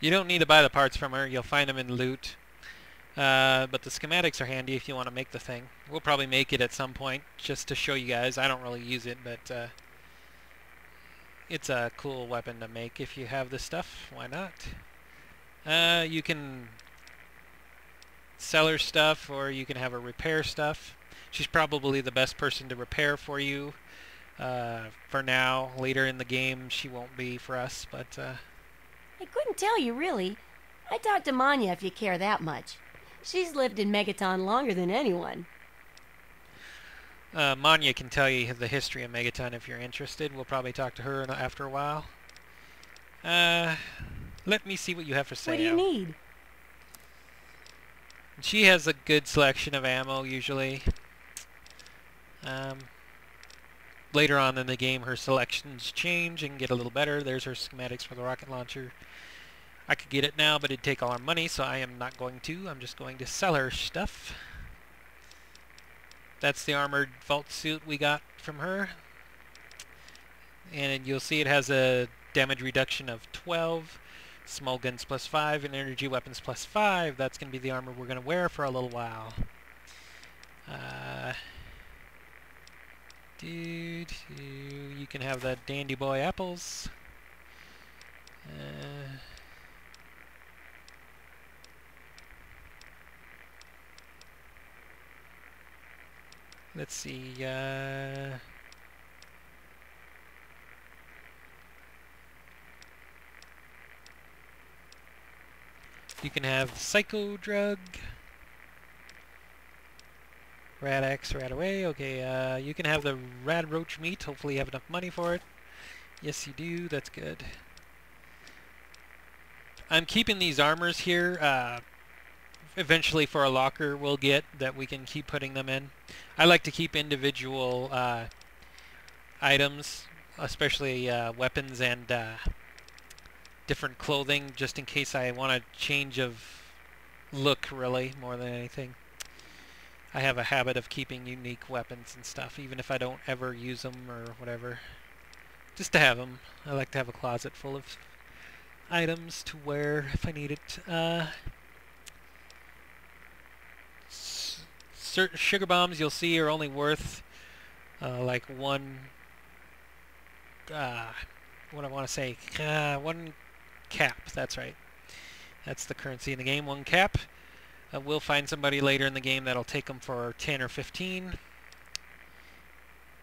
You don't need to buy the parts from her. You'll find them in loot. Uh, but the schematics are handy if you want to make the thing. We'll probably make it at some point just to show you guys. I don't really use it, but uh, it's a cool weapon to make if you have this stuff. Why not? Uh, you can sell her stuff or you can have her repair stuff. She's probably the best person to repair for you. Uh, for now, later in the game, she won't be for us, but uh, I couldn't tell you, really. I talked to Manya if you care that much. She's lived in Megaton longer than anyone. uh, Manya can tell you the history of Megaton if you're interested. We'll probably talk to her after a while. Uh, let me see what you have for sale. What do you need? She has a good selection of ammo usually. Um, later on in the game her selections change and get a little better. There's her schematics for the rocket launcher. I could get it now but it'd take all our money so I am not going to. I'm just going to sell her stuff. That's the armored vault suit we got from her. And you'll see it has a damage reduction of 12. Small guns plus 5 and energy weapons plus 5. That's going to be the armor we're going to wear for a little while. Uh, you can have the dandy boy apples. Uh, let's see. Uh, You can have Psycho Drug. Rad X, Rad Away. Okay, uh, you can have the Rad Roach Meat. Hopefully you have enough money for it. Yes, you do. That's good. I'm keeping these armors here. Uh, eventually for a locker we'll get that we can keep putting them in. I like to keep individual uh, items, especially uh, weapons and uh, different clothing just in case I want a change of look really more than anything. I have a habit of keeping unique weapons and stuff even if I don't ever use them or whatever. Just to have them. I like to have a closet full of items to wear if I need it. Uh, certain sugar bombs you'll see are only worth uh, like one uh, what I want to say uh, one cap. That's right. That's the currency in the game. One cap. Uh, we'll find somebody later in the game that'll take them for 10 or 15.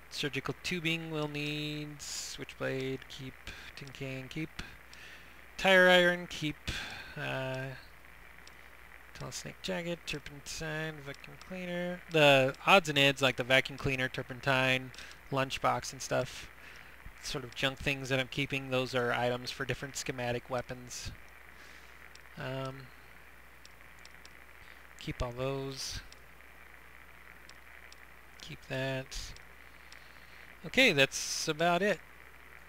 Surgical tubing we'll need. Switchblade, keep. Tin can, keep. Tire iron, keep. Uh, snake jacket, turpentine, vacuum cleaner. The odds and ends like the vacuum cleaner, turpentine, lunchbox and stuff sort of junk things that I'm keeping. Those are items for different schematic weapons. Um, keep all those. Keep that. Okay, that's about it.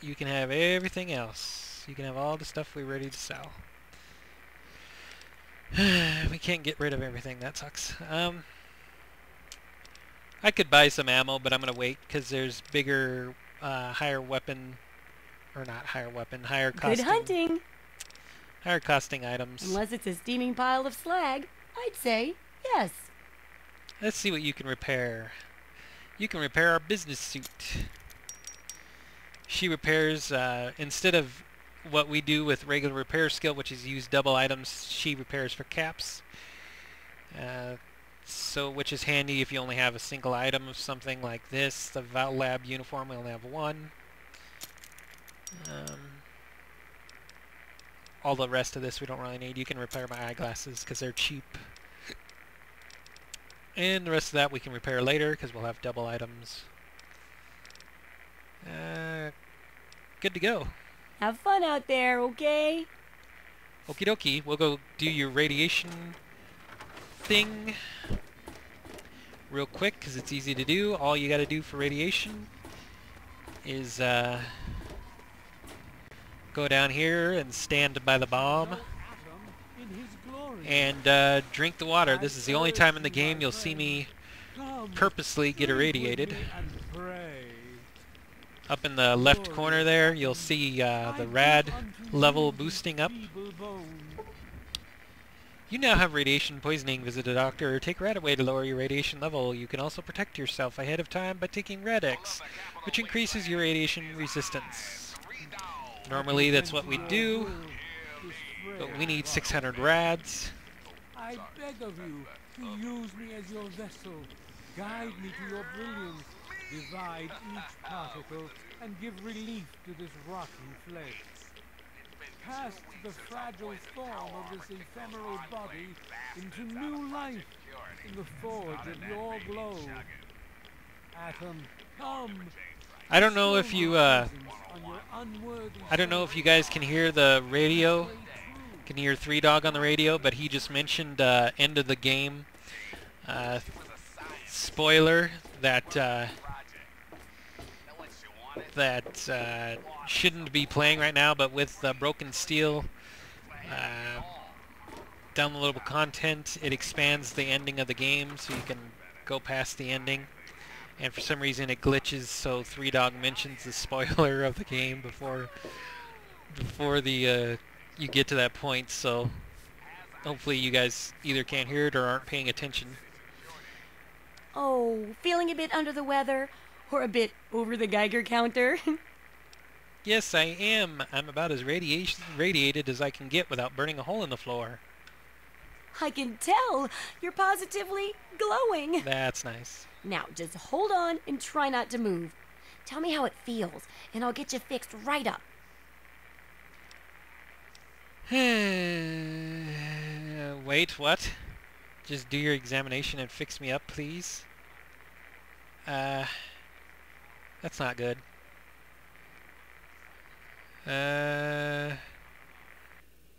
You can have everything else. You can have all the stuff we're ready to sell. we can't get rid of everything. That sucks. Um, I could buy some ammo, but I'm going to wait because there's bigger uh, higher weapon, or not higher weapon, higher Good costing, hunting. higher costing items. Unless it's a steaming pile of slag, I'd say yes. Let's see what you can repair. You can repair our business suit. She repairs, uh, instead of what we do with regular repair skill, which is use double items, she repairs for caps. Uh, so, which is handy if you only have a single item of something like this. The Lab uniform, we only have one. Um, all the rest of this we don't really need. You can repair my eyeglasses because they're cheap. And the rest of that we can repair later because we'll have double items. Uh, good to go. Have fun out there, okay? Okie dokie, we'll go do your radiation thing real quick because it's easy to do. All you got to do for radiation is uh, go down here and stand by the bomb and uh, drink the water. This is the only time in the game you'll see me purposely get irradiated. Up in the left corner there, you'll see uh, the rad level boosting up. You now have radiation poisoning. Visit a doctor or take rad away to lower your radiation level. You can also protect yourself ahead of time by taking Rad-X, which increases your radiation resistance. Normally that's what we do, but we need 600 rads. I beg of you to use me as your vessel. Guide me to your brilliance. Divide each particle and give relief to this rotten flesh. Cast the fragile form of this ephemeral body into new life in the forge of your glow. Atom, come! I don't know if you, uh, I don't know if you guys can hear the radio, can hear Three Dog on the radio, but he just mentioned uh, end of the game. Uh, spoiler that uh, that uh, shouldn't be playing right now, but with uh, Broken Steel uh, downloadable content, it expands the ending of the game, so you can go past the ending. And for some reason, it glitches, so Three Dog mentions the spoiler of the game before before the uh, you get to that point. So hopefully, you guys either can't hear it or aren't paying attention. Oh, feeling a bit under the weather? Or a bit over the Geiger counter? Yes, I am. I'm about as radiation radiated as I can get without burning a hole in the floor. I can tell. You're positively glowing. That's nice. Now, just hold on and try not to move. Tell me how it feels, and I'll get you fixed right up. Wait, what? Just do your examination and fix me up, please. Uh, that's not good. Uh,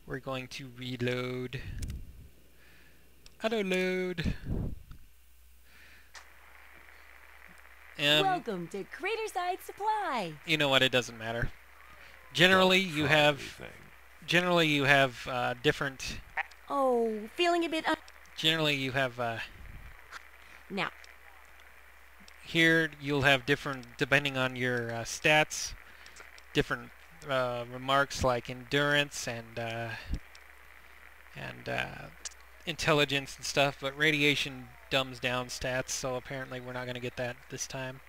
we're going to reload. Auto load. Um, Welcome to Craterside Supply. you know what? It doesn't matter. Generally, you have generally you have uh, different. Oh, feeling a bit un- Generally, you have uh, Now, here you'll have different depending on your uh, stats, different uh, remarks like endurance and uh, and uh, intelligence and stuff. But radiation dumbs down stats, so apparently we're not going to get that this time.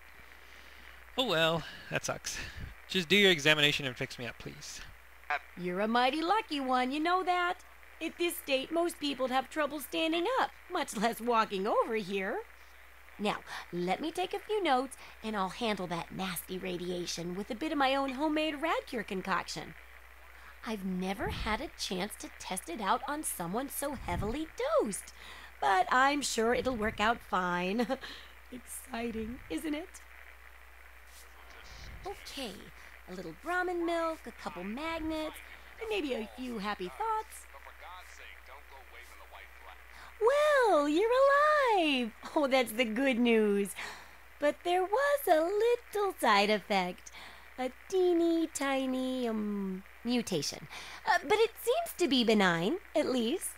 Oh well, that sucks. Just do your examination and fix me up, please. you're a mighty lucky one, you know that? At this state, most people'd have trouble standing up, much less walking over here. Now, let me take a few notes, and I'll handle that nasty radiation with a bit of my own homemade rad cure concoction. I've never had a chance to test it out on someone so heavily dosed, but I'm sure it'll work out fine. Exciting, isn't it? Okay, a little Brahmin milk, a couple magnets, and maybe a few happy thoughts. Well, you're alive! Oh, that's the good news. But there was a little side effect. A teeny tiny, um, mutation. Uh, but it seems to be benign, at least.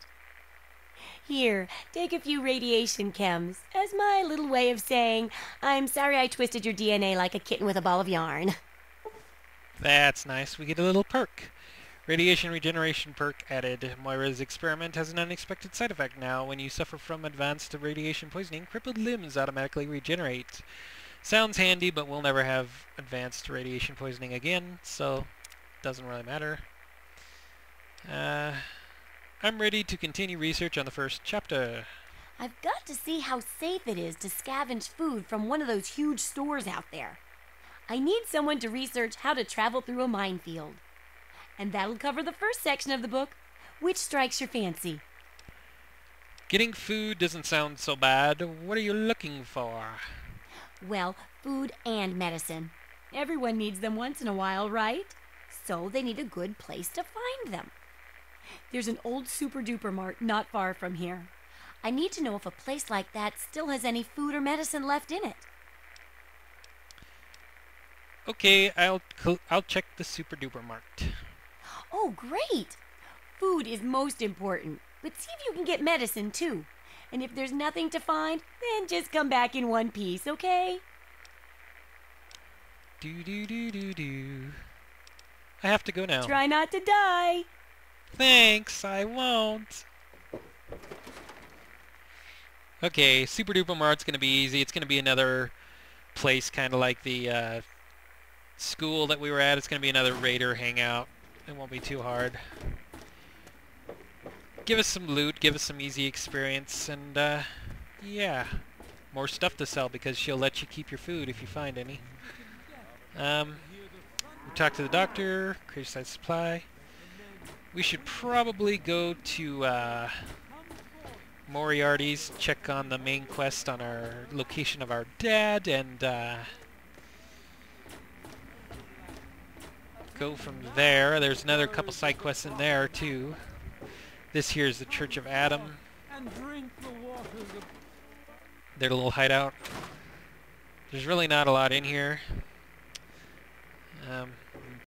Here, take a few radiation chems as my little way of saying, I'm sorry I twisted your DNA like a kitten with a ball of yarn. That's nice. We get a little perk. Radiation regeneration perk added. Moira's experiment has an unexpected side effect now. When you suffer from advanced radiation poisoning, crippled limbs automatically regenerate. Sounds handy, but we'll never have advanced radiation poisoning again, so doesn't really matter. Uh, I'm ready to continue research on the first chapter. I've got to see how safe it is to scavenge food from one of those huge stores out there. I need someone to research how to travel through a minefield. And that'll cover the first section of the book. Which strikes your fancy? Getting food doesn't sound so bad. What are you looking for? Well, food and medicine. Everyone needs them once in a while, right? So they need a good place to find them. There's an old super duper mart not far from here. I need to know if a place like that still has any food or medicine left in it. Okay, I'll I'll check the super duper mart. Oh, great! Food is most important, but see if you can get medicine too. And if there's nothing to find, then just come back in one piece, okay? Do do do do do. I have to go now. Try not to die. Thanks, I won't. Okay, Super Duper Mart's gonna be easy. It's gonna be another place kind of like the uh, school that we were at. It's gonna be another raider hangout. It won't be too hard. Give us some loot, give us some easy experience, and uh, yeah, more stuff to sell because she'll let you keep your food if you find any. Um, we to the doctor, Craterside Supply. We should probably go to uh, Moriarty's, check on the main quest on our location of our dad, and uh, go from there. There's another couple side quests in there too. This here is the Church of Atom, And drink the their little hideout. There's really not a lot in here. Um,